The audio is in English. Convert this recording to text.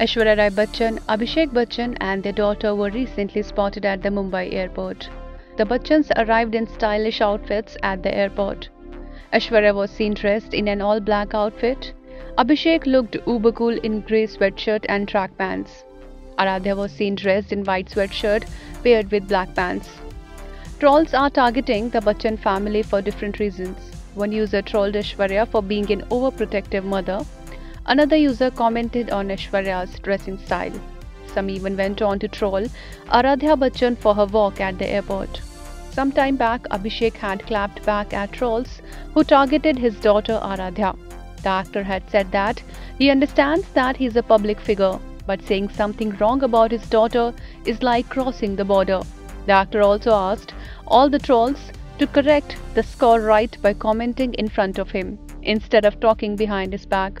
Aishwarya Rai Bachchan, Abhishek Bachchan, and their daughter were recently spotted at the Mumbai airport. The Bachchans arrived in stylish outfits at the airport. Aishwarya was seen dressed in an all black outfit. Abhishek looked uber cool in grey sweatshirt and track pants. Aradhya was seen dressed in white sweatshirt paired with black pants. Trolls are targeting the Bachchan family for different reasons. One user trolled Aishwarya for being an overprotective mother. Another user commented on Aishwarya's dressing style. Some even went on to troll Aradhya Bachchan for her walk at the airport. Some time back, Abhishek had clapped back at trolls who targeted his daughter Aradhya. The actor had said that he understands that he is a public figure, but saying something wrong about his daughter is like crossing the border. The actor also asked all the trolls to correct the score right by commenting in front of him instead of talking behind his back.